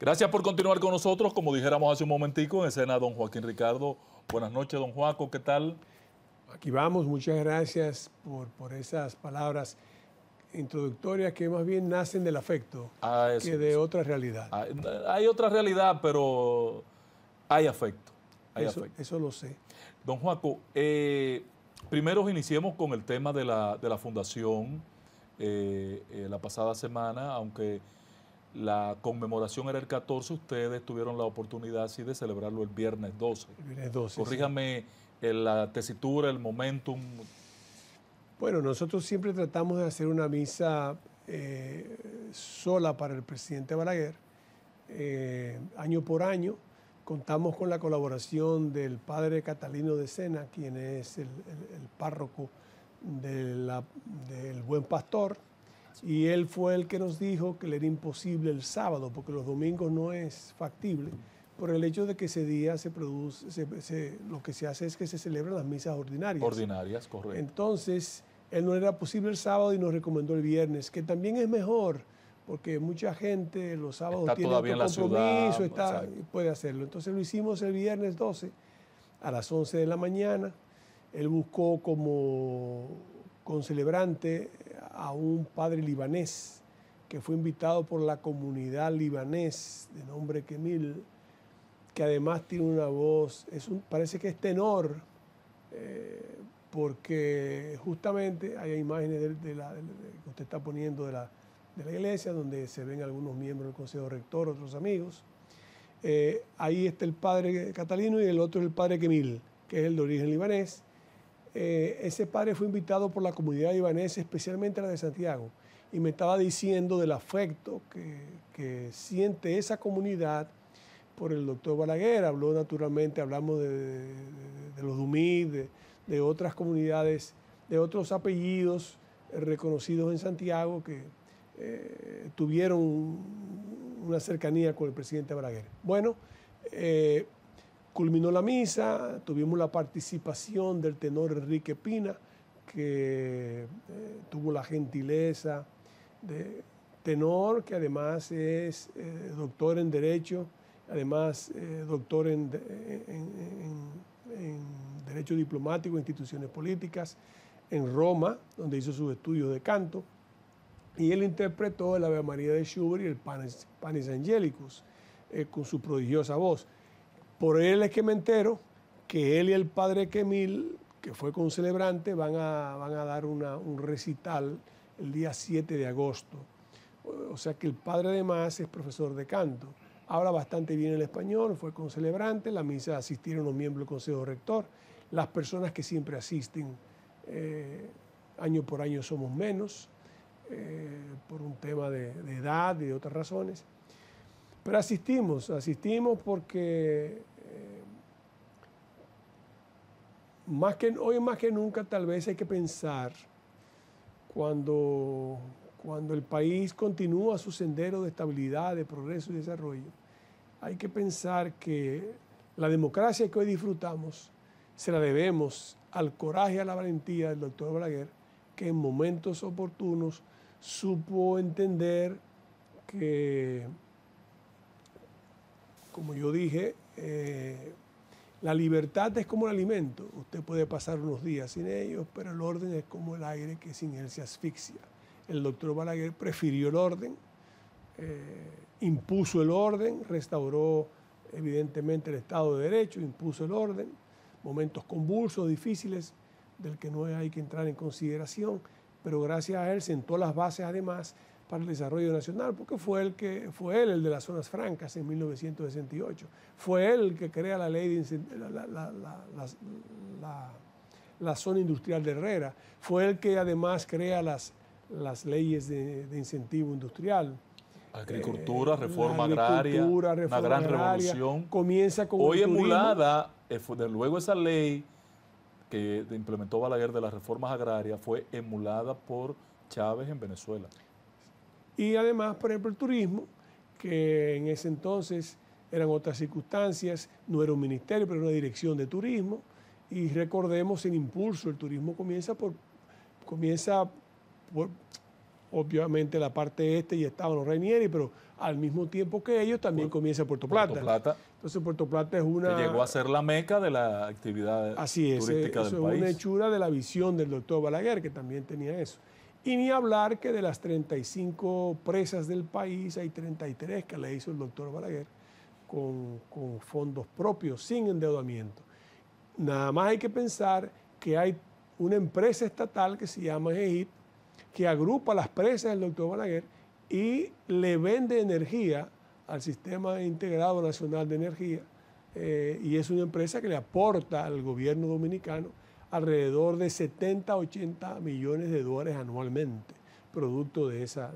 Gracias por continuar con nosotros. Como dijéramos hace un momentico, en escena don Joaquín Ricardo. Buenas noches, don Joaco, ¿qué tal? Aquí vamos, muchas gracias por, esas palabras introductorias que más bien nacen del afecto ah, que de otra realidad. Ah, hay, otra realidad, pero hay afecto. eso, lo sé. Don Joaco, eh, primero iniciemos con el tema de la, fundación eh, eh, la pasada semana, aunque la conmemoración era el 14, ustedes tuvieron la oportunidad sí de celebrarlo el viernes 12. El viernes 12. Corríjame la tesitura, el momentum. Bueno, nosotros siempre tratamos de hacer una misa eh, sola para el presidente Balaguer, eh, año por año. Contamos con la colaboración del padre Catalino de Sena, quien es el, párroco del Buen Pastor, y él fue el que nos dijo que le era imposible el sábado, porque los domingos no es factible, por el hecho de que ese día se produce, lo que se hace es que se celebran las misas ordinarias. Ordinarias, correcto. Entonces, él no era posible el sábado y nos recomendó el viernes, que también es mejor, porque mucha gente los sábados tiene otro compromiso, está, puede hacerlo. Entonces lo hicimos el viernes 12 a las 11 de la mañana. Él buscó como concelebrante a un padre libanés que fue invitado por la comunidad libanés de nombre Kemil, que además tiene una voz, es parece que es tenor, eh, porque justamente hay imágenes de, la, que usted está poniendo de la, de la, iglesia, donde se ven algunos miembros del Consejo Rector, otros amigos. Eh, ahí está el padre Catalino y el otro es el padre Kemil, que es el de origen libanés. Eh, ese padre fue invitado por la comunidad libanesa, especialmente la de Santiago, y me estaba diciendo del afecto que, siente esa comunidad por el doctor Balaguer. Habló naturalmente, hablamos de, los Dumí, de, otras comunidades, de otros apellidos reconocidos en Santiago que eh, tuvieron una cercanía con el presidente Balaguer. Bueno, eh, Culminó la misa, tuvimos la participación del tenor Enrique Pina, que eh, tuvo la gentileza de tenor, que además es eh, doctor en Derecho, además eh, doctor en, Derecho Diplomático, instituciones políticas, en Roma, donde hizo sus estudios de canto, y él interpretó el Ave María de Schubert y el Panis, Panis Angelicus con su prodigiosa voz. Por él es que me entero que él y el padre Kemil, que fue con celebrante, van a, van a dar un recital el día 7 de agosto. O sea que el padre además es profesor de canto. Habla bastante bien el español, fue con celebrante, la misa asistieron los miembros del Consejo Rector. Las personas que siempre asisten eh, año por año somos menos, eh, por un tema de, de edad y de otras razones. Pero asistimos, asistimos porque más que, hoy más que nunca tal vez hay que pensar cuando, cuando el país continúa su sendero de estabilidad, de progreso y desarrollo, hay que pensar que la democracia que hoy disfrutamos se la debemos al coraje y a la valentía del doctor Balaguer, que en momentos oportunos supo entender que, como yo dije, eh, la libertad es como el alimento. Usted puede pasar unos días sin ellos, pero el orden es como el aire que sin él se asfixia. El doctor Balaguer prefirió el orden, eh, impuso el orden, restauró evidentemente el Estado de Derecho, impuso el orden, momentos convulsos, difíciles, del que no hay que entrar en consideración, pero gracias a él sentó las bases además para el desarrollo nacional, porque fue, el que, fue él el de las zonas francas en 1968. Fue él el que crea la ley de la, zona industrial de Herrera. Fue él que además crea las, las leyes de, incentivo industrial. Agricultura, eh, reforma agraria, una gran revolución. Comienza con Hoy emulada, eh, luego esa ley que implementó Balaguer de las reformas agrarias fue emulada por Chávez en Venezuela. Y además, por ejemplo, el turismo, que en ese entonces eran otras circunstancias, no era un ministerio, pero una dirección de turismo. Y recordemos el impulso, el turismo comienza por, comienza por, obviamente la parte este y estaban los Rainieri, pero al mismo tiempo que ellos también comienza Puerto Plata. Puerto Plata. Entonces Puerto Plata es una... Que llegó a ser la meca de la actividad Así es, turística eso es una hechura de la visión del doctor Balaguer, que también tenía eso. Y ni hablar que de las 35 presas del país hay 33 que le hizo el doctor Balaguer con, fondos propios, sin endeudamiento. Nada más hay que pensar que hay una empresa estatal que se llama EGIT, que agrupa las presas del doctor Balaguer y le vende energía al Sistema Integrado Nacional de Energía. Eh, y es una empresa que le aporta al gobierno dominicano alrededor de 70, 80 millones de dólares anualmente, producto de, esa,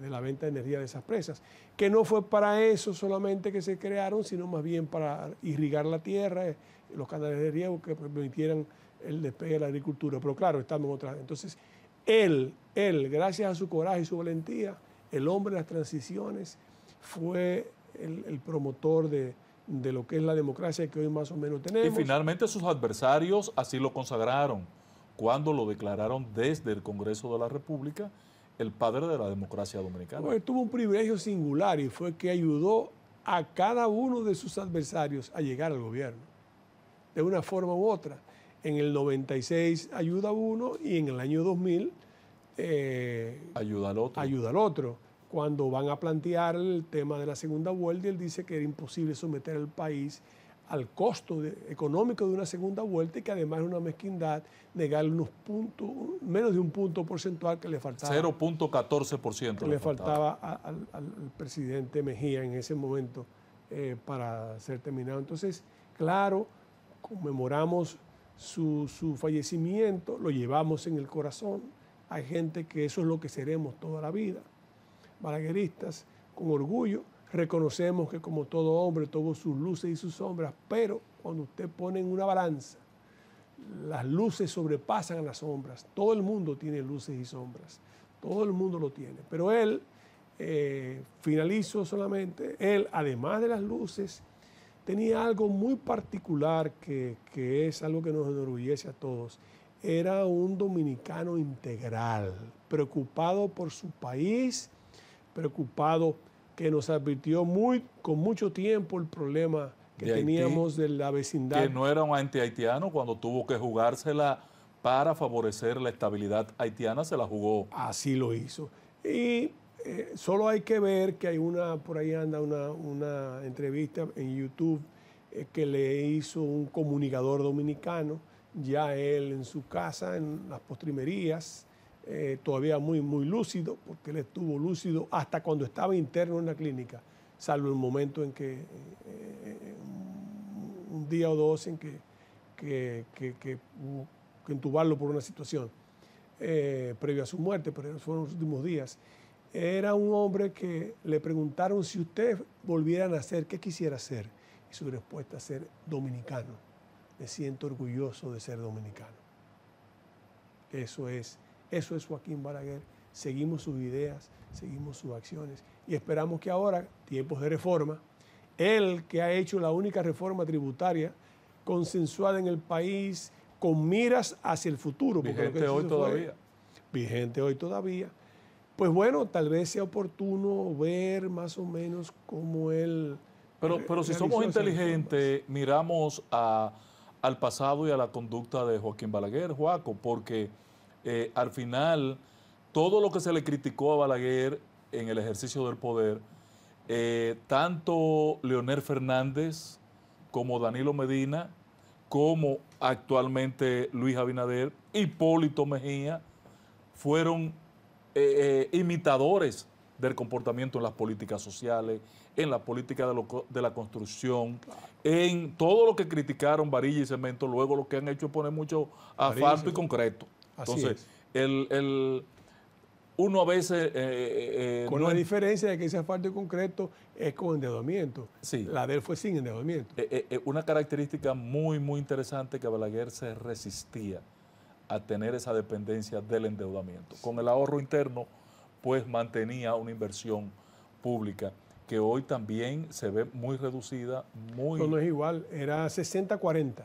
de, la venta de energía de esas presas, que no fue para eso solamente que se crearon, sino más bien para irrigar la tierra, eh, los canales de riego que permitieran el despegue de la agricultura. Pero claro, estamos en otra. Entonces, él, él, gracias a su coraje y su valentía, el hombre de las transiciones, fue el, promotor de, lo que es la democracia que hoy más o menos tenemos. Y finalmente sus adversarios así lo consagraron cuando lo declararon desde el Congreso de la República el padre de la democracia dominicana. Pues, tuvo un privilegio singular y fue que ayudó a cada uno de sus adversarios a llegar al gobierno, de una forma u otra en el 96 ayuda a uno y en el año 2000 eh, ayuda al otro. Ayuda al otro. Cuando van a plantear el tema de la segunda vuelta, él dice que era imposible someter al país al costo económico de una segunda vuelta y que además es una mezquindad negarle unos puntos, menos de un punto porcentual que le faltaba. 0.14% le, le faltaba, al, presidente Mejía en ese momento eh, para ser terminado. Entonces, claro, conmemoramos su, fallecimiento, lo llevamos en el corazón. Hay gente que eso es lo que seremos toda la vida. Balagueristas, con orgullo, reconocemos que como todo hombre tuvo sus luces y sus sombras, pero cuando usted pone en una balanza, las luces sobrepasan a las sombras. Todo el mundo tiene luces y sombras. Todo el mundo lo tiene. Pero él, eh, finalizo solamente, él, además de las luces, tenía algo muy particular que, es algo que nos enorgullece a todos. Era un dominicano integral, preocupado por su país, preocupado que nos advirtió muy, con mucho tiempo el problema que teníamos de la vecindad. Que no era un anti-haitiano cuando tuvo que jugársela para favorecer la estabilidad haitiana, se la jugó. Así lo hizo. Y eh, solo hay que ver que hay una, por ahí anda una, entrevista en YouTube eh, que le hizo un comunicador dominicano, ya él en su casa, en las postrimerías, eh, todavía muy, muy lúcido, porque él estuvo lúcido hasta cuando estaba interno en la clínica, salvo el momento en que, un día o dos en que, que, que, entubarlo por una situación previa a su muerte, pero fueron los últimos días era un hombre que le preguntaron si usted volviera a nacer, ¿qué quisiera ser? Y su respuesta ser dominicano. Me siento orgulloso de ser dominicano. Eso es, eso es Joaquín Balaguer. Seguimos sus ideas, seguimos sus acciones y esperamos que ahora, tiempos de reforma, él que ha hecho la única reforma tributaria consensuada en el país con miras hacia el futuro. Vigente hoy todavía. Vigente hoy todavía pues bueno, tal vez sea oportuno ver más o menos cómo él... Pero, pero si somos inteligentes, miramos al pasado y a la conducta de Joaquín Balaguer, Joaco, porque eh, al final todo lo que se le criticó a Balaguer en el ejercicio del poder, eh, tanto Leonel Fernández como Danilo Medina, como actualmente Luis Abinader, Hipólito Mejía, fueron eh, eh, imitadores del comportamiento en las políticas sociales, en la política de, la construcción, en todo lo que criticaron varilla y cemento, luego lo que han hecho es poner mucho asfalto y concreto. Entonces, el, uno a veces... Eh, con la diferencia de que ese asfalto concreto es con endeudamiento. Sí. La de él fue sin endeudamiento. una característica muy, muy interesante que Balaguer se resistía a tener esa dependencia del endeudamiento. Con el ahorro interno, pues mantenía una inversión pública que hoy también se ve muy reducida, muy... No, no es igual, era 60-40.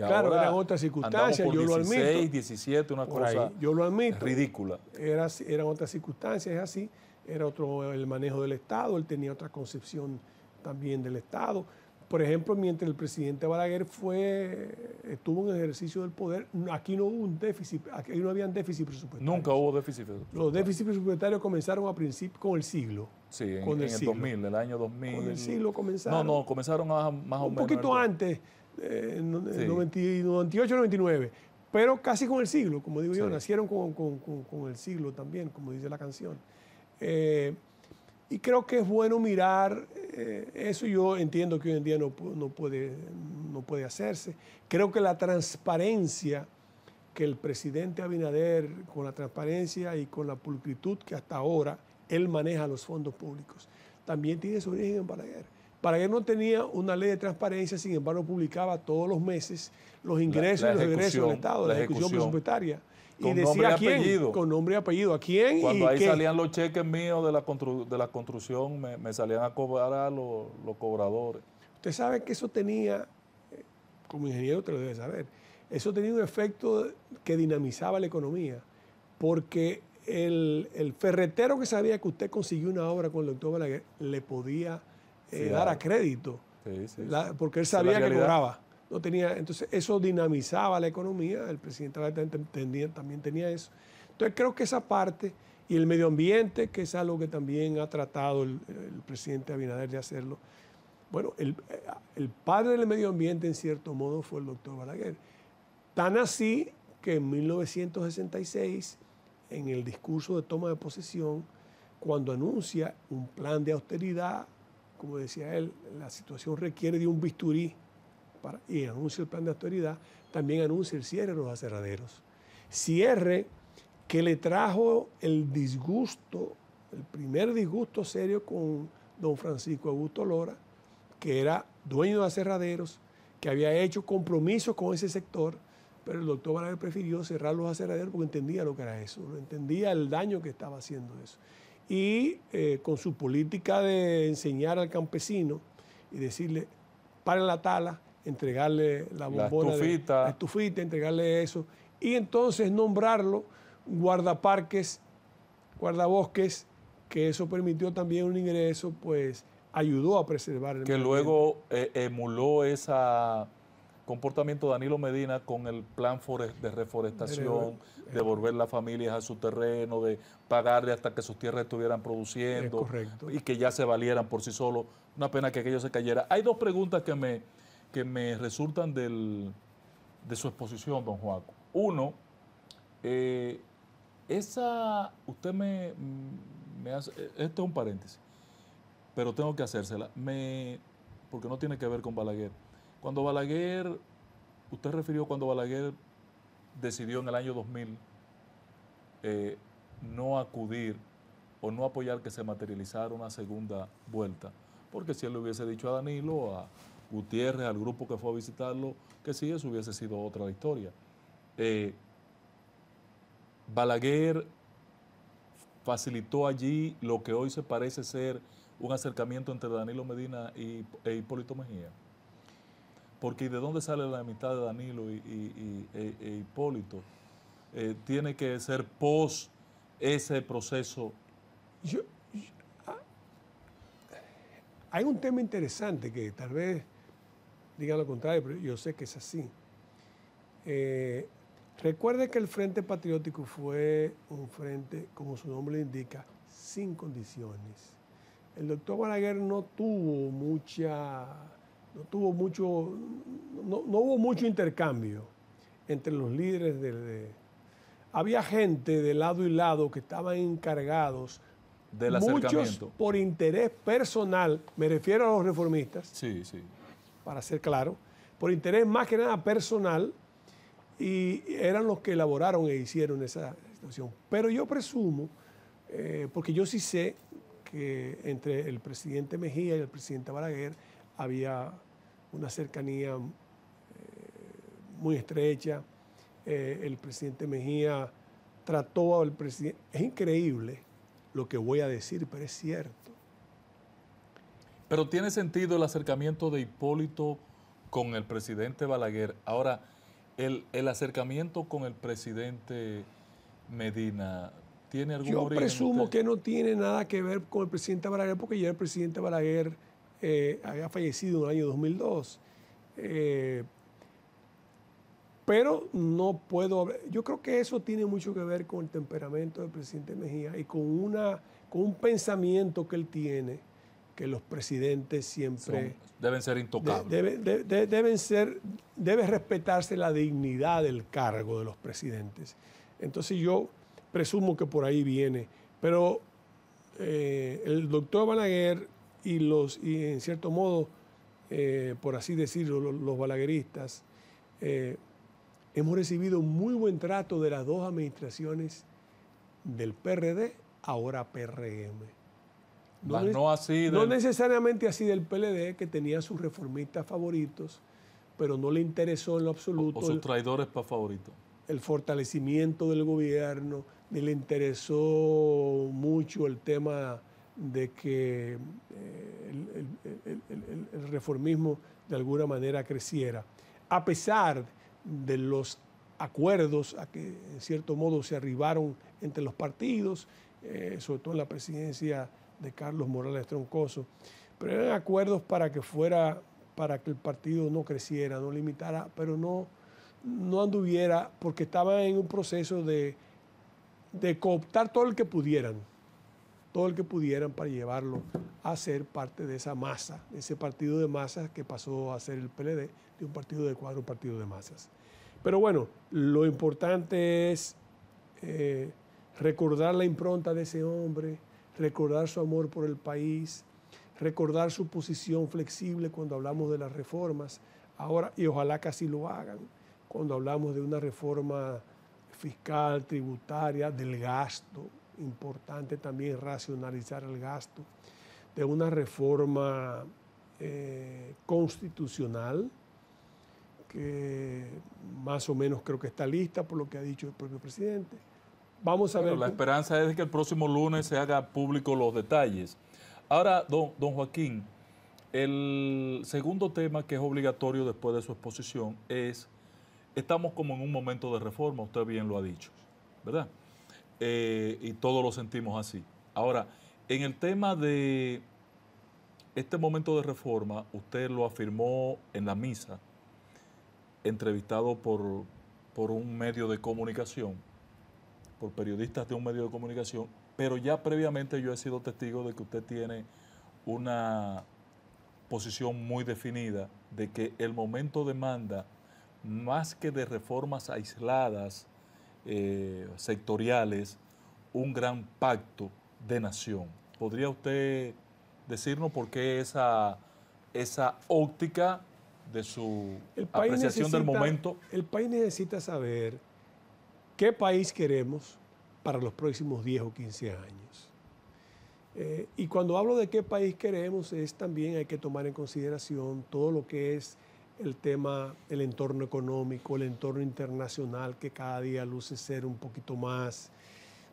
Claro, eran otras circunstancias, yo lo admito. 16, 17, una cosa yo lo admito. ridícula. Era, eran otras circunstancias, es así. Era otro el manejo del Estado, él tenía otra concepción también del Estado. Por ejemplo, mientras el presidente Balaguer fue, estuvo en ejercicio del poder, aquí no hubo un déficit, aquí no había déficit presupuestario. Nunca hubo déficit Los déficits presupuestarios comenzaron a principio con el siglo. Sí, en, el, 2000, el año 2000. Con el siglo comenzaron. No, no, comenzaron más, más o menos. Un poquito antes, eh, en 98, 99. Pero casi con el siglo, como digo yo, nacieron con, con, con, el siglo también, como dice la canción. Eh, y creo que es bueno mirar eh, eso. Yo entiendo que hoy en día no, no, puede, no puede hacerse. Creo que la transparencia que el presidente Abinader, con la transparencia y con la pulcritud que hasta ahora él maneja los fondos públicos, también tiene su origen en Balaguer. Balaguer no tenía una ley de transparencia, sin embargo publicaba todos los meses los ingresos y los egresos del Estado, la, ejecución. presupuestaria. Y decía quién, con nombre y apellido, a quién Cuando ahí salían los cheques míos de la, de la construcción, me, salían a cobrar a los, cobradores. Usted sabe que eso tenía, eh, como ingeniero te lo debe saber, eso tenía un efecto que dinamizaba la economía, porque el, ferretero que sabía que usted consiguió una obra con el doctor Balaguer le podía eh, dar a crédito, porque él sabía que cobraba no tenía, entonces eso dinamizaba la economía, el presidente también tenía eso. Entonces creo que esa parte y el medio ambiente, que es algo que también ha tratado el, presidente Abinader de hacerlo. Bueno, el, el, padre del medio ambiente en cierto modo fue el doctor Balaguer. Tan así que en 1966, en el discurso de toma de posesión, cuando anuncia un plan de austeridad, como decía él, la situación requiere de un bisturí y anuncia el plan de autoridad, también anuncia el cierre de los aserraderos. Cierre que le trajo el disgusto, el primer disgusto serio con don Francisco Augusto Lora, que era dueño de aserraderos, que había hecho compromisos con ese sector, pero el doctor Balaguer prefirió cerrar los aserraderos porque entendía lo que era eso, entendía el daño que estaba haciendo eso. Y eh, con su política de enseñar al campesino y decirle, para la tala, entregarle la bombona, la estufita. la estufita, entregarle eso, y entonces nombrarlo guardaparques, guardabosques, que eso permitió también un ingreso, pues ayudó a preservar el Que luego eh, emuló ese comportamiento de Danilo Medina con el plan de reforestación, de volver las familias a su terreno, de pagarle hasta que sus tierras estuvieran produciendo y que ya se valieran por sí solos. Una pena que aquello se cayera. Hay dos preguntas que me, que me resultan de su exposición, don Juaco. Uno, eh, esa, usted me, me, hace, esto es un paréntesis, pero tengo que hacérsela, me, porque no tiene que ver con Balaguer. Cuando Balaguer, usted refirió cuando Balaguer decidió en el año 2000 eh, no acudir o no apoyar que se materializara una segunda vuelta, porque si él le hubiese dicho a Danilo, a, Gutiérrez, al grupo que fue a visitarlo, que sí, eso hubiese sido otra historia. Eh, Balaguer facilitó allí lo que hoy se parece ser un acercamiento entre Danilo Medina y, e Hipólito Mejía. Porque ¿de dónde sale la mitad de Danilo y, e, e, Hipólito? Eh, tiene que ser pos ese proceso. Ah, hay un tema interesante que tal vez digan lo contrario, pero yo sé que es así. Eh, recuerde que el Frente Patriótico fue un frente, como su nombre indica, sin condiciones. El doctor Balaguer no tuvo mucha, no tuvo mucho, no, hubo mucho intercambio entre los líderes del... había gente de lado y lado que estaban encargados del muchos por interés personal, me refiero a los reformistas, sí, sí para ser claro, por interés más que nada personal, y eran los que elaboraron e hicieron esa situación. Pero yo presumo, eh, porque yo sí sé que entre el presidente Mejía y el presidente Balaguer había una cercanía eh, muy estrecha. Eh, el presidente Mejía trató al presidente. Es increíble lo que voy a decir, pero es cierto. Pero tiene sentido el acercamiento de Hipólito con el presidente Balaguer. Ahora, el, el acercamiento con el presidente Medina, ¿tiene algún Yo presumo que no tiene nada que ver con el presidente Balaguer, porque ya el presidente Balaguer eh, había fallecido en el año 2002. Eh, pero no puedo, yo creo que eso tiene mucho que ver con el temperamento del presidente Mejía y con, una, con un pensamiento que él tiene, que los presidentes siempre... deben ser intocables. deben ser, debe respetarse la dignidad del cargo de los presidentes. Entonces yo presumo que por ahí viene. Pero eh, el doctor Balaguer y, los, y en cierto modo, eh, por así decirlo, los, balagueristas, eh, hemos recibido muy buen trato de las dos administraciones del PRD, ahora PRM. No, no, así no necesariamente así del PLD, que tenía sus reformistas favoritos, pero no le interesó en lo absoluto. O, sus traidores para favoritos. El fortalecimiento del gobierno, ni le interesó mucho el tema de que eh, el, reformismo de alguna manera creciera. A pesar de los acuerdos a que en cierto modo se arribaron entre los partidos, eh, sobre todo en la presidencia de Carlos Morales Troncoso, pero eran acuerdos para que fuera, para que el partido no creciera, no limitara, pero no, no anduviera, porque estaba en un proceso de, de cooptar todo el que pudieran todo el que pudieran para llevarlo a ser parte de esa masa, de ese partido de masas que pasó a ser el PLD, de un partido de cuatro, un partido de masas. Pero bueno, lo importante es eh, recordar la impronta de ese hombre, recordar su amor por el país, recordar su posición flexible cuando hablamos de las reformas, ahora, y ojalá así lo hagan, cuando hablamos de una reforma fiscal, tributaria, del gasto, importante también racionalizar el gasto, de una reforma eh, constitucional que más o menos creo que está lista por lo que ha dicho el propio presidente. Vamos a ver. La esperanza es que el próximo lunes se haga público los detalles. Ahora, don, don Joaquín, el segundo tema que es obligatorio después de su exposición es, estamos como en un momento de reforma, usted bien lo ha dicho, ¿verdad? Eh, y todos lo sentimos así. Ahora, en el tema de este momento de reforma, usted lo afirmó en la misa, entrevistado por, por un medio de comunicación, por periodistas de un medio de comunicación, pero ya previamente yo he sido testigo de que usted tiene una posición muy definida de que el momento demanda más que de reformas aisladas, eh, sectoriales un gran pacto de nación. ¿Podría usted decirnos por qué esa, esa óptica de su apreciación del momento? El país necesita saber qué país queremos para los próximos 10 o 15 años. Eh, y cuando hablo de qué país queremos, es también hay que tomar en consideración todo lo que es el tema, el entorno económico, el entorno internacional que cada día luce ser un poquito más,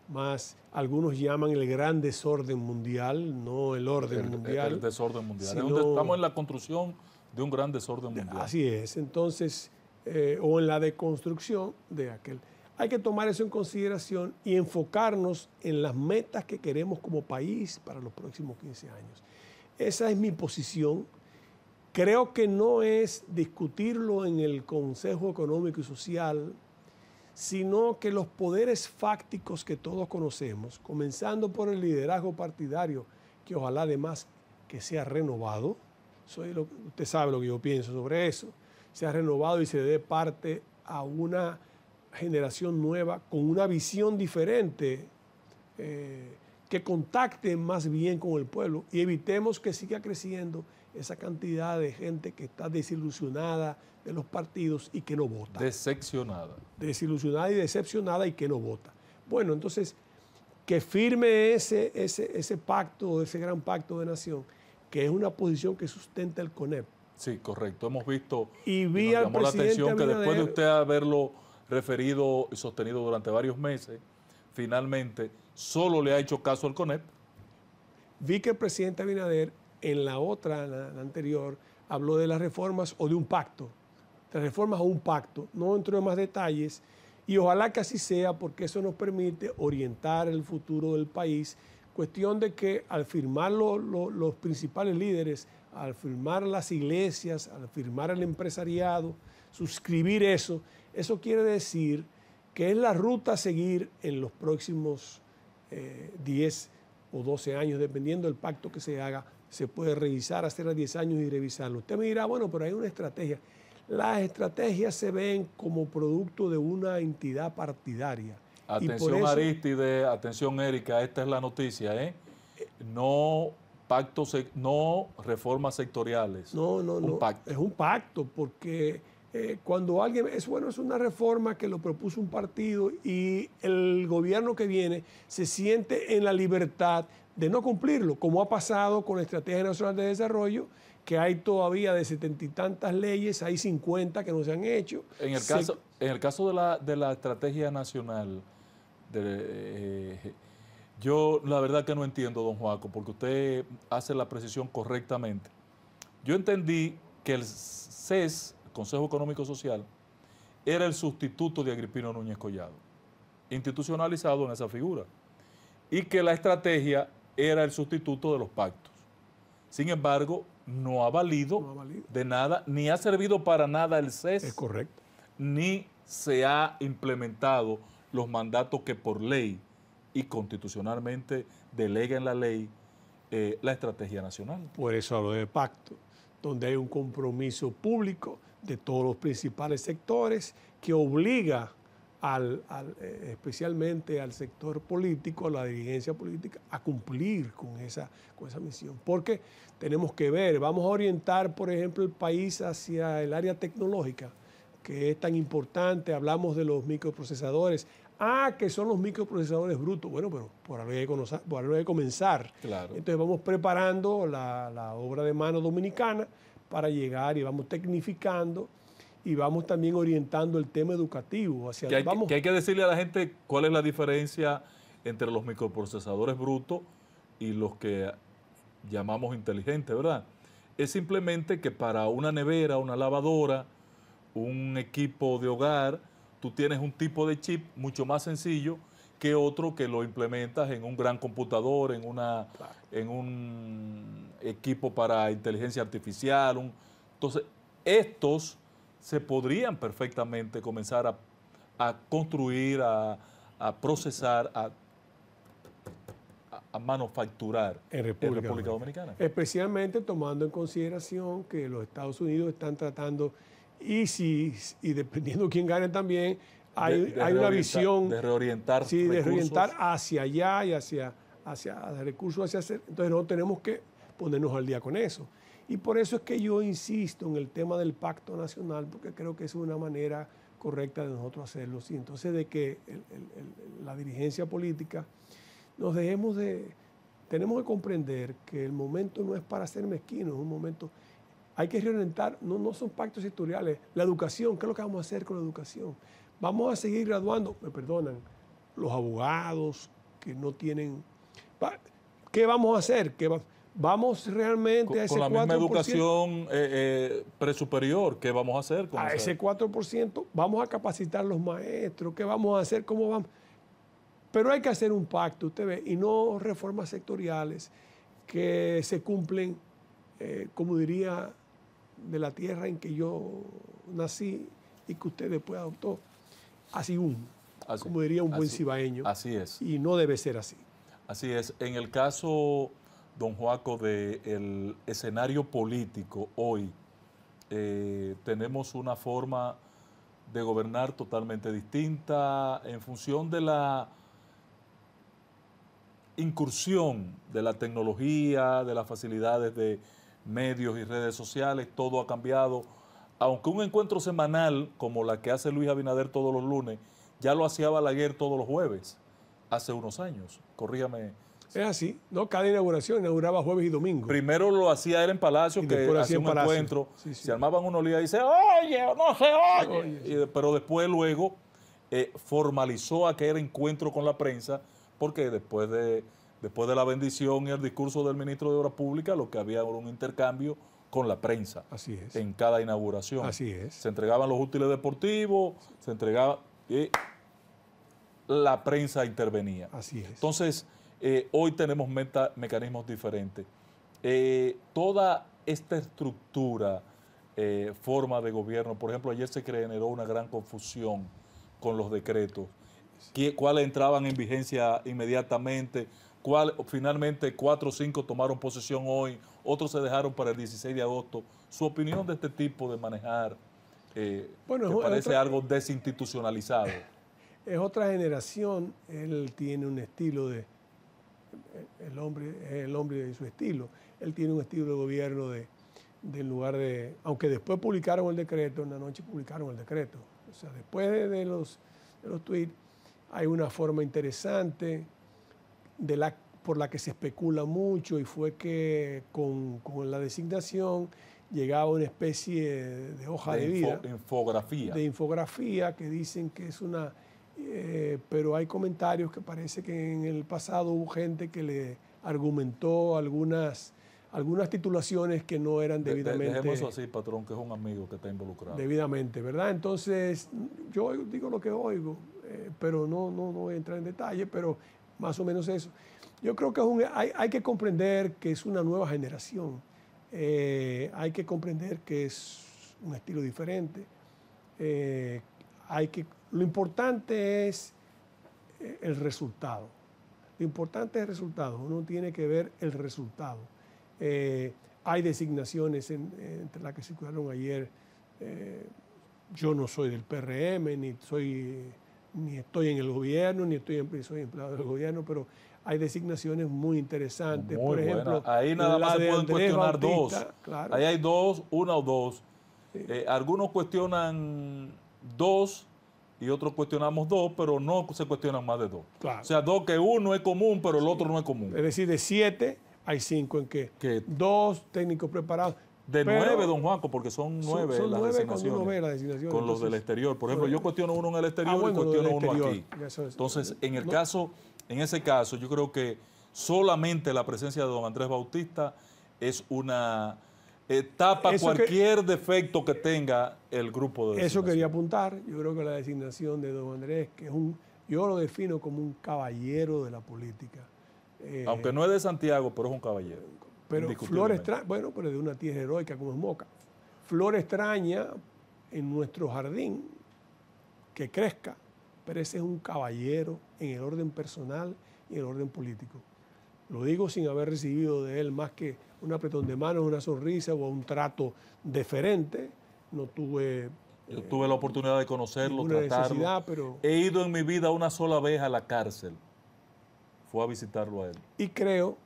más algunos llaman el gran desorden mundial, no el orden mundial. El desorden mundial. estamos en la construcción de un gran desorden mundial. Así es, entonces, eh, o en la deconstrucción de aquel. Hay que tomar eso en consideración y enfocarnos en las metas que queremos como país para los próximos 15 años. Esa es mi posición Creo que no es discutirlo en el Consejo Económico y Social, sino que los poderes fácticos que todos conocemos, comenzando por el liderazgo partidario, que ojalá además que sea renovado, usted sabe lo que yo pienso sobre eso, sea renovado y se dé parte a una generación nueva con una visión diferente, eh, que contacte más bien con el pueblo y evitemos que siga creciendo esa cantidad de gente que está desilusionada de los partidos y que no vota. Decepcionada. Desilusionada y decepcionada y que no vota. Bueno, entonces, que firme ese, ese, ese pacto, ese gran pacto de nación, que es una posición que sustenta el CONEP. Sí, correcto. Hemos visto y vi al llamó la atención que después de usted haberlo referido y sostenido durante varios meses, finalmente solo le ha hecho caso al CONEP. Vi que el presidente Abinader en la otra, la, anterior, habló de las reformas o de un pacto, de reformas o un pacto. No entró en más detalles y ojalá que así sea porque eso nos permite orientar el futuro del país. Cuestión de que al firmar los principales líderes, al firmar las iglesias, al firmar el empresariado, suscribir eso, eso quiere decir que es la ruta a seguir en los próximos 10 eh, o 12 años, dependiendo del pacto que se haga, se puede revisar, hacer a 10 años y revisarlo. Usted me dirá, bueno, pero hay una estrategia. Las estrategias se ven como producto de una entidad partidaria. Atención Aristide, atención Erika, esta es la noticia, ¿eh? No pactos, no reformas sectoriales. No, no, no. Es un pacto porque eh, cuando alguien, es bueno, es una reforma que lo propuso un partido y el gobierno que viene se siente en la libertad de no cumplirlo, como ha pasado con la Estrategia Nacional de Desarrollo, que hay todavía de setenta y tantas leyes, hay 50 que no se han hecho. En el caso, en el caso de, la, de la Estrategia Nacional, de, eh, yo la verdad que no entiendo, don Joaco, porque usted hace la precisión correctamente. Yo entendí que el CES Consejo Económico Social, era el sustituto de Agripino Núñez Collado, institucionalizado en esa figura, y que la estrategia era el sustituto de los pactos. Sin embargo, no ha valido, de nada, ni ha servido para nada el CES. Es correcto. Ni se ha implementado los mandatos que por ley y constitucionalmente delega en la ley eh, la estrategia nacional. Por eso hablo de pacto, donde hay un compromiso público de todos los principales sectores que obliga al, eh, especialmente al sector político, a la dirigencia política, a cumplir con esa, con esa misión. Porque tenemos que ver, vamos a orientar, por ejemplo, el país hacia el área tecnológica, que es tan importante, hablamos de los microprocesadores. Ah, que son los microprocesadores brutos. Bueno, pero por algo hay que, por que comenzar. Claro. Entonces vamos preparando la, la obra de mano dominicana para llegar y vamos tecnificando y vamos también orientando el tema educativo. Hacia que, hay, que hay que decirle a la gente cuál es la diferencia entre los microprocesadores brutos y los que llamamos inteligentes, ¿verdad? Es simplemente que para una nevera, una lavadora, un equipo de hogar, tú tienes un tipo de chip mucho más sencillo que otro que lo implementas en un gran computador, en, una, en un equipo para inteligencia artificial. entonces, estos se podrían perfectamente comenzar a, construir, a, procesar, a, a manufacturar en República, Dominicana. Especialmente tomando en consideración que los Estados Unidos están tratando, y, si, y dependiendo quién gane también, hay, una visión de reorientar sí, de reorientar hacia allá y hacia, hacia, recursos hacia hacer. Entonces no tenemos que ponernos al día con eso. Y por eso es que yo insisto en el tema del pacto nacional, porque creo que es una manera correcta de nosotros hacerlo. Y entonces de que la dirigencia política nos dejemos de... Tenemos que comprender que el momento no es para ser mezquino, es un momento... Hay que reorientar, no, no son pactos sectoriales. La educación, ¿qué es lo que vamos a hacer con la educación? Vamos a seguir graduando, me perdonan, los abogados que no tienen... ¿Qué vamos a hacer? ¿Qué ¿Vamos realmente a ese 4%? Con la misma educación eh, eh, presuperior, ¿qué vamos a hacer? Con a ese 4%, vamos a capacitar a los maestros, ¿qué vamos a hacer? ¿Cómo vamos? Pero hay que hacer un pacto, usted ve, y no reformas sectoriales que se cumplen, eh, como diría, de la tierra en que yo nací y que usted después adoptó así un, como diría un buen cibaeño. Así es. Y no debe ser así. Así es. En el caso, don Joaco, del escenario político hoy, eh, tenemos una forma de gobernar totalmente distinta en función de la incursión de la tecnología, de las facilidades de medios y redes sociales, todo ha cambiado aunque un encuentro semanal como la que hace Luis Abinader todos los lunes, ya lo hacía Balaguer todos los jueves, hace unos años. Corrígame. Es así, ¿no? Cada inauguración inauguraba jueves y domingo. Primero lo hacía él en Palacio, que hacía un encuentro, se armaban unos y dice, oye, no se oye. pero después luego eh, formalizó aquel encuentro con la prensa, porque después de, después de la bendición y el discurso del ministro de Obras Públicas, lo que había era un intercambio con la prensa. Así es. En cada inauguración. Así es. Se entregaban los útiles deportivos, se entregaba la prensa intervenía. Así es. Entonces, eh, hoy tenemos mecanismos diferentes. Eh, toda esta estructura, eh, forma de gobierno, por ejemplo, ayer se generó una gran confusión con los decretos. ¿Cuáles entraban en vigencia inmediatamente? ¿Cuál, finalmente cuatro o cinco tomaron posesión hoy, otros se dejaron para el 16 de agosto. Su opinión de este tipo de manejar, bueno, parece algo desinstitucionalizado. Es otra generación, él tiene un estilo de, el hombre el hombre de su estilo, él tiene un estilo de gobierno de, de lugar de, aunque después publicaron el decreto, en la noche publicaron el decreto, o sea, después de, los, de los tweets hay una forma interesante de la, por la que se especula mucho y fue que con, con la designación llegaba una especie de hoja de, vida. infografía. De infografía que dicen que es una... Eh, pero hay comentarios que parece que en el pasado hubo gente que le argumentó algunas, algunas titulaciones que no eran debidamente... De, dejemos así, patrón, que es un amigo que está involucrado. Debidamente, ¿verdad? Entonces, yo digo lo que oigo, eh, pero no, no, no voy a entrar en detalle, pero más o menos eso. Yo creo que hay, hay que comprender que es una nueva generación eh, hay que comprender que es un estilo diferente. Eh, hay que, lo importante es eh, el resultado. Lo importante es el resultado. Uno tiene que ver el resultado. hay designaciones entre las que circularon ayer. yo no soy del PRM, ni soy ni estoy en el gobierno, ni estoy soy empleado del gobierno, pero hay designaciones muy interesantes. Por ejemplo, ahí nada más se pueden cuestionar dos. Ahí hay dos, una o dos. Eh, algunos cuestionan dos y otros cuestionamos dos, pero no se cuestionan más de dos. O sea, dos que uno es común, pero el otro no es común. Es decir, de siete hay cinco en que dos técnicos preparados. De nueve, don Juanco, porque son nueve, las, designaciones, Con los del exterior. Por ejemplo, yo cuestiono uno en el exterior ah, y cuestiono uno aquí. Entonces, en el caso en ese caso, yo creo que solamente la presencia de don Andrés Bautista es una etapa cualquier defecto que tenga el grupo de Eso quería apuntar. Yo creo que la designación de don Andrés, que es un, yo lo defino como un caballero de la política. Eh, Aunque no es de Santiago, pero es un caballero. Pero Flor extraña, bueno, pero de una tierra heroica como es Moca. Flor extraña en nuestro jardín que crezca, pero ese es un caballero en el orden personal y en el orden político. Lo digo sin haber recibido de él más que un apretón de manos, una sonrisa o un trato deferente. No tuve... Yo tuve la oportunidad de conocerlo, tratarlo. Pero... He ido en mi vida una sola vez a la cárcel. Fue a visitarlo a él. Y creo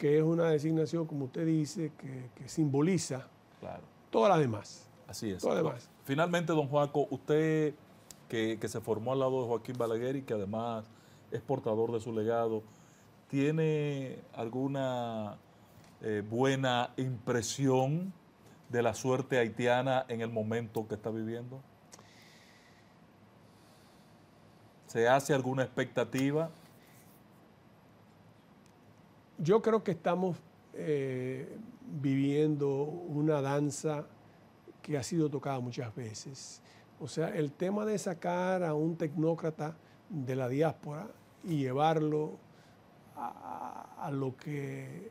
que es una designación, como usted dice, que, simboliza claro. todas las demás. Así es. Finalmente, don Juaco, usted que, se formó al lado de Joaquín Balaguer y que además es portador de su legado, ¿tiene alguna eh, buena impresión de la suerte haitiana en el momento que está viviendo? ¿Se hace alguna expectativa? Yo creo que estamos eh, viviendo una danza que ha sido tocada muchas veces. O sea, el tema de sacar a un tecnócrata de la diáspora y llevarlo a, lo que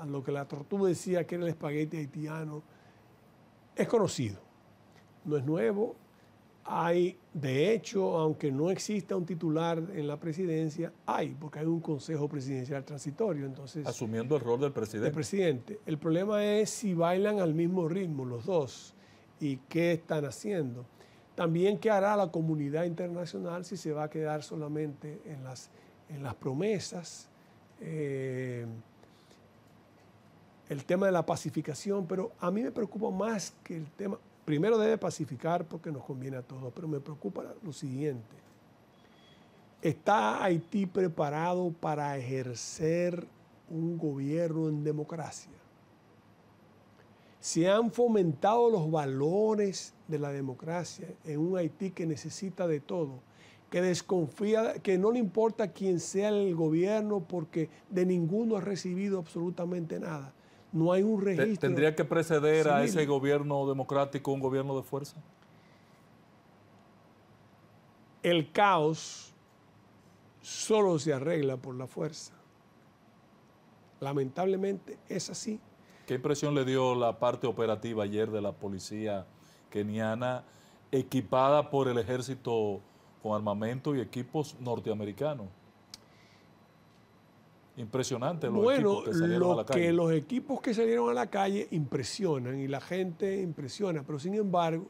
a, lo que la tortuga decía que era el espagueti haitiano es conocido, no es nuevo. Hay, de hecho, aunque no exista un titular en la presidencia, hay, porque hay un consejo presidencial transitorio. Entonces, Asumiendo el rol del presidente. Del presidente. El problema es si bailan al mismo ritmo los dos y qué están haciendo. También qué hará la comunidad internacional si se va a quedar solamente en las, en las promesas. Eh, el tema de la pacificación, pero a mí me preocupa más que el tema, primero debe pacificar porque nos conviene a todos, pero me preocupa lo siguiente. ¿Está Haití preparado para ejercer un gobierno en democracia? se han fomentado los valores de la democracia en un Haití que necesita de todo, que desconfía, que no le importa quién sea el gobierno porque de ninguno ha recibido absolutamente nada. No hay un registro. ¿Tendría que preceder a ese gobierno democrático un gobierno de fuerza? El caos solo se arregla por la fuerza. Lamentablemente es así. ¿Qué impresión le dio la parte operativa ayer de la policía keniana equipada por el ejército con armamento y equipos norteamericanos? Impresionante los bueno, equipos que salieron a la calle. que los equipos que salieron a la calle impresionan y la gente impresiona, pero sin embargo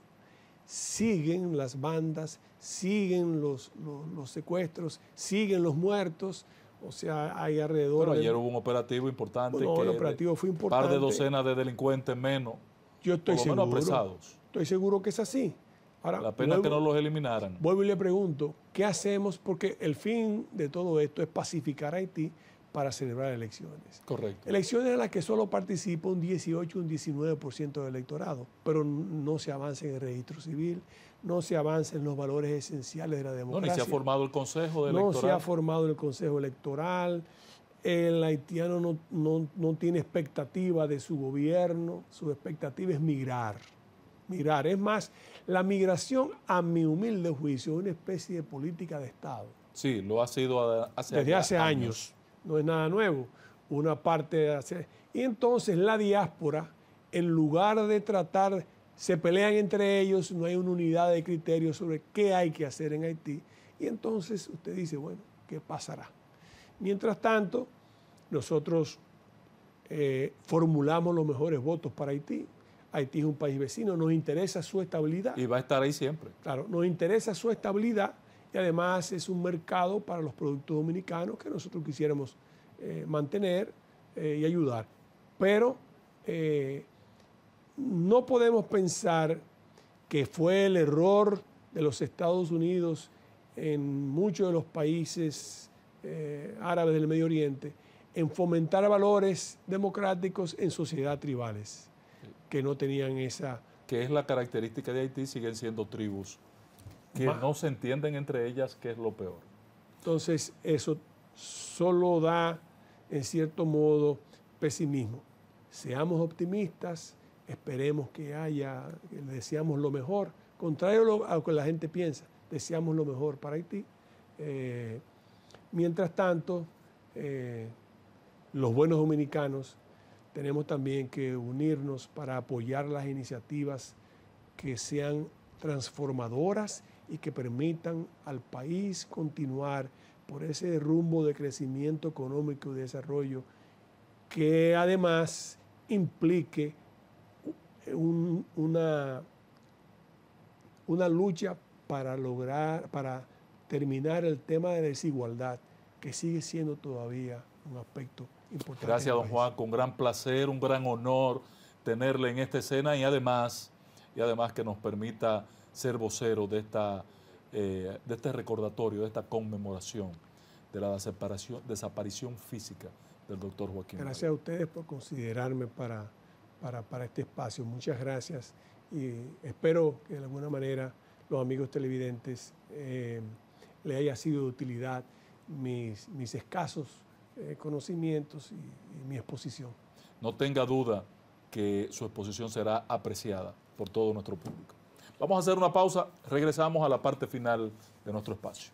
siguen las bandas, siguen los, los, secuestros, siguen los muertos, o sea, hay alrededor... Pero ayer hubo un operativo importante. No, el operativo fue importante. Un par de docenas de delincuentes menos. Yo estoy seguro. apresados. Estoy seguro que es así. Ahora, la pena que no los eliminaran. Vuelvo y le pregunto, ¿qué hacemos? Porque el fin de todo esto es pacificar a Haití para celebrar elecciones. Correcto. Elecciones en las que solo participa un 18, un 19% del electorado, pero no se avanza en el registro civil, no se avanza en los valores esenciales de la democracia. No, ni se ha formado el Consejo Electoral. No se ha formado el Consejo Electoral. El haitiano no, no, no tiene expectativa de su gobierno, su expectativa es migrar. Migrar. Es más, la migración, a mi humilde juicio, es una especie de política de Estado. Sí, lo ha sido hace, desde hace años no es nada nuevo, una parte de hacer. Y entonces la diáspora, en lugar de tratar, se pelean entre ellos, no hay una unidad de criterios sobre qué hay que hacer en Haití. Y entonces usted dice, bueno, ¿qué pasará? Mientras tanto, nosotros eh, formulamos los mejores votos para Haití. Haití es un país vecino, nos interesa su estabilidad. Y va a estar ahí siempre. Claro, nos interesa su estabilidad y además es un mercado para los productos dominicanos que nosotros quisiéramos eh, mantener eh, y ayudar. Pero eh, no podemos pensar que fue el error de los Estados Unidos en muchos de los países árabes del Medio Oriente en fomentar valores democráticos en sociedades tribales que no tenían esa... Que es la característica de Haití, siguen siendo tribus que no se entienden entre ellas, que es lo peor. Entonces, eso solo da, en cierto modo, pesimismo. Seamos optimistas, esperemos que haya, deseamos lo mejor, contrario a lo que la gente piensa, deseamos lo mejor para Haití. Eh, mientras tanto, eh, los buenos dominicanos tenemos también que unirnos para apoyar las iniciativas que sean transformadoras y que permitan al país continuar por ese rumbo de crecimiento económico y desarrollo que además implique una, una lucha para lograr, para terminar el tema de desigualdad, que sigue siendo todavía un aspecto importante. Gracias, don Juan, con gran placer, un gran honor tenerle en esta escena y además, y además que nos permita ser vocero de, esta, eh, de este recordatorio, de esta conmemoración de la desaparición, desaparición física del doctor Joaquín. Gracias a ustedes por considerarme para, para, este espacio. Muchas gracias y espero que de alguna manera los amigos televidentes eh, le haya sido de utilidad mis, mis escasos eh, conocimientos y mi exposición. No tenga duda que su exposición será apreciada por todo nuestro público. Vamos a hacer una pausa, regresamos a la parte final de nuestro espacio.